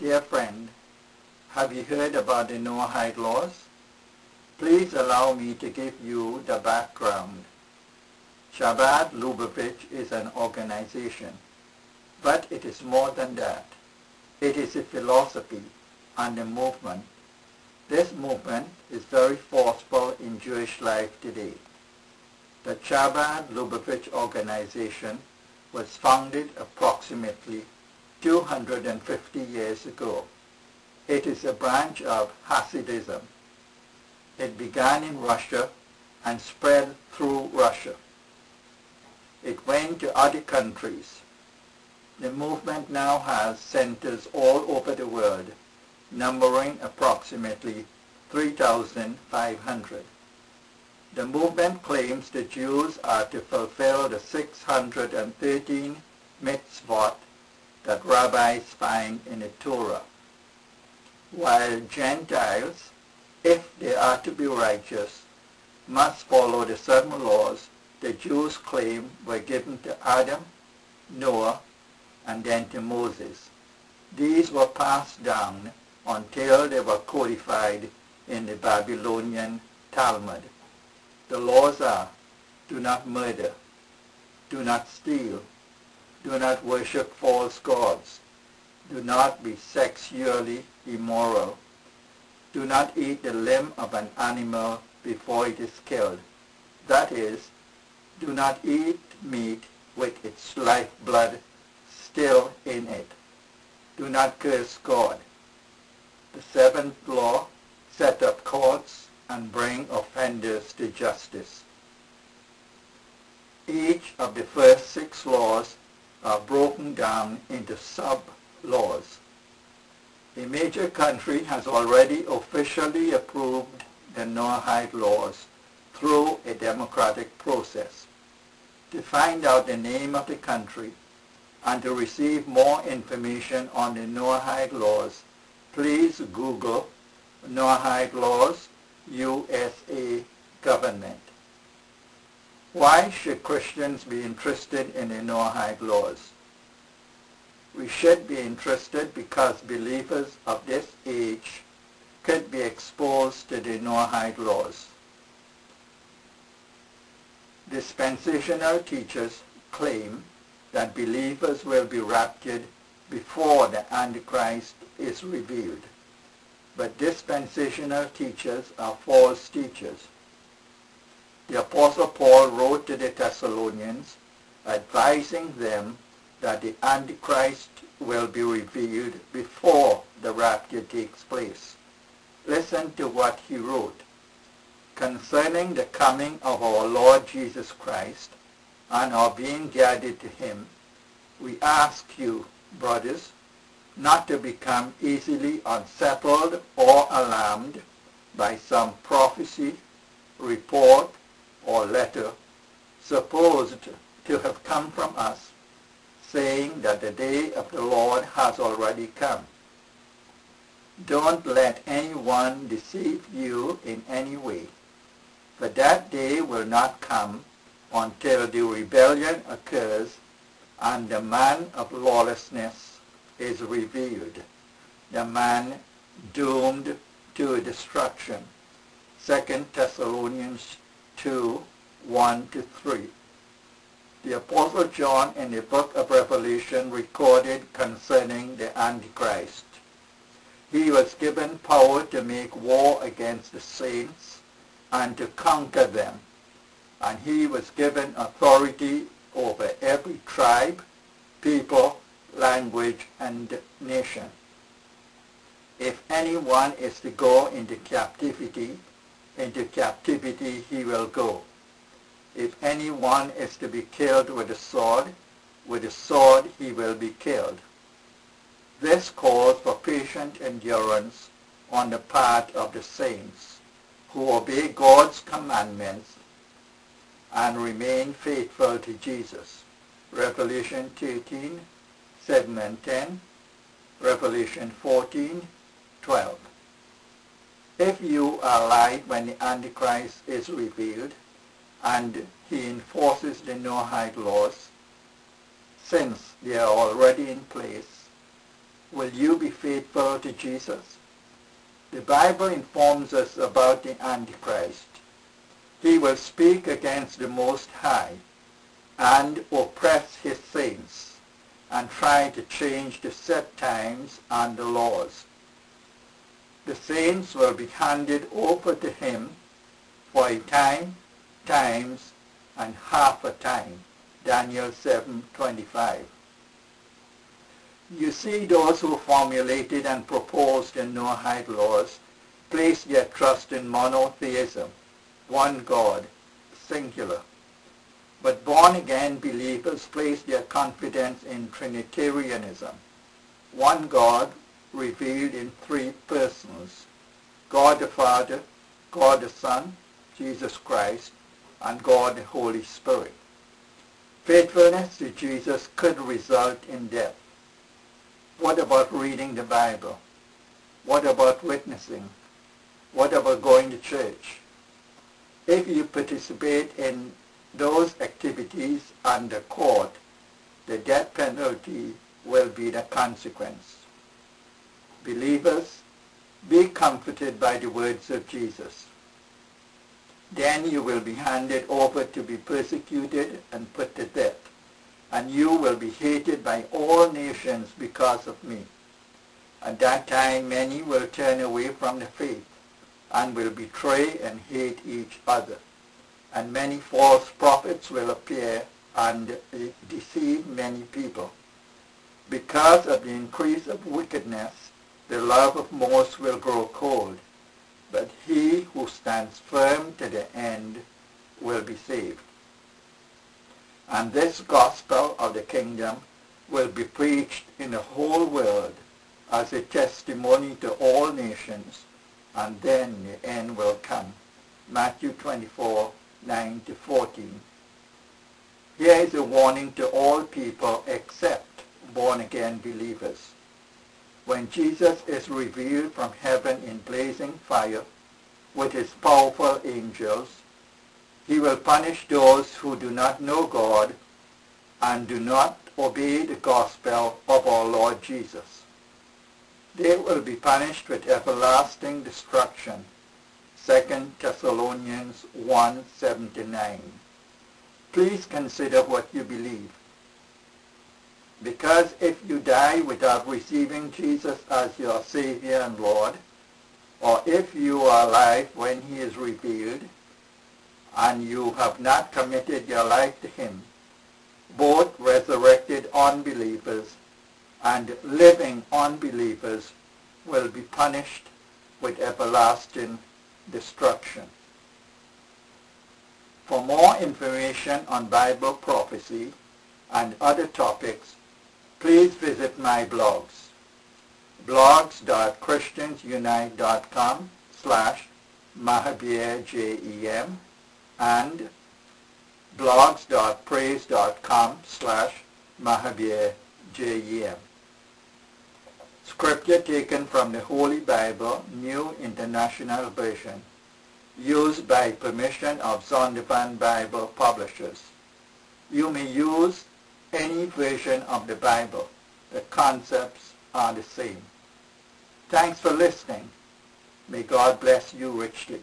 Dear friend, have you heard about the Noahide laws? Please allow me to give you the background. Chabad Lubavitch is an organization, but it is more than that. It is a philosophy and a movement. This movement is very forceful in Jewish life today. The Chabad Lubavitch organization was founded approximately 250 years ago. It is a branch of Hasidism. It began in Russia and spread through Russia. It went to other countries. The movement now has centers all over the world, numbering approximately 3,500. The movement claims the Jews are to fulfill the 613 mitzvot that rabbis find in the Torah while Gentiles, if they are to be righteous, must follow the seven laws the Jews claim were given to Adam, Noah, and then to Moses. These were passed down until they were codified in the Babylonian Talmud. The laws are, do not murder, do not steal, do not worship false gods, do not be sexually immoral. Do not eat the limb of an animal before it is killed. That is, do not eat meat with its lifeblood still in it. Do not curse God. The seventh law, set up courts and bring offenders to justice. Each of the first six laws are broken down into sub-laws. A major country has already officially approved the Noahide laws through a democratic process. To find out the name of the country and to receive more information on the Noahide laws, please Google Noahide laws USA government. Why should Christians be interested in the Noahide laws? we should be interested because believers of this age could be exposed to the Noahide laws. Dispensational teachers claim that believers will be raptured before the Antichrist is revealed. But dispensational teachers are false teachers. The Apostle Paul wrote to the Thessalonians advising them that the Antichrist will be revealed before the rapture takes place. Listen to what he wrote. Concerning the coming of our Lord Jesus Christ and our being gathered to him, we ask you, brothers, not to become easily unsettled or alarmed by some prophecy, report, or letter supposed to have come from us saying that the day of the Lord has already come. Don't let anyone deceive you in any way, for that day will not come until the rebellion occurs and the man of lawlessness is revealed, the man doomed to destruction. 2 Thessalonians 2, 1 to 3. The Apostle John in the book of Revelation recorded concerning the Antichrist. He was given power to make war against the saints and to conquer them. And he was given authority over every tribe, people, language, and nation. If anyone is to go into captivity, into captivity he will go. If anyone is to be killed with a sword, with a sword he will be killed. This calls for patient endurance on the part of the saints who obey God's commandments and remain faithful to Jesus. Revelation 13, 7 and 10, Revelation 14, 12. If you are alive when the Antichrist is revealed, and he enforces the Noahide laws since they are already in place. Will you be faithful to Jesus? The Bible informs us about the Antichrist. He will speak against the Most High and oppress his saints and try to change the set times and the laws. The saints will be handed over to him for a time, times, and half a time. Daniel 7:25. You see those who formulated and proposed the Noahide laws placed their trust in monotheism, one God, singular. But born-again believers place their confidence in Trinitarianism, one God revealed in three persons, God the Father, God the Son, Jesus Christ, and God the Holy Spirit. Faithfulness to Jesus could result in death. What about reading the Bible? What about witnessing? What about going to church? If you participate in those activities under court, the death penalty will be the consequence. Believers, be comforted by the words of Jesus. Then you will be handed over to be persecuted and put to death, and you will be hated by all nations because of me. At that time many will turn away from the faith and will betray and hate each other. And many false prophets will appear and deceive many people. Because of the increase of wickedness, the love of most will grow cold, but he who stands firm to the end will be saved. And this gospel of the kingdom will be preached in the whole world as a testimony to all nations, and then the end will come. Matthew 24, 9 to 14. Here is a warning to all people except born-again believers. When Jesus is revealed from heaven in blazing fire with his powerful angels, he will punish those who do not know God and do not obey the gospel of our Lord Jesus. They will be punished with everlasting destruction. 2 Thessalonians 1, 7 to 9. Please consider what you believe. Because if you die without receiving Jesus as your Savior and Lord, or if you are alive when he is revealed, and you have not committed your life to him, both resurrected unbelievers and living unbelievers will be punished with everlasting destruction. For more information on Bible prophecy and other topics, please visit my blogs blogs.christiansunite.com slash mahabirjem and blogs.praise.com slash mahabirjem. Scripture taken from the Holy Bible, New International Version, used by permission of Zondervan Bible Publishers. You may use any version of the Bible. The concepts are the same. Thanks for listening. May God bless you richly.